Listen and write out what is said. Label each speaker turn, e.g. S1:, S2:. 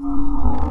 S1: Música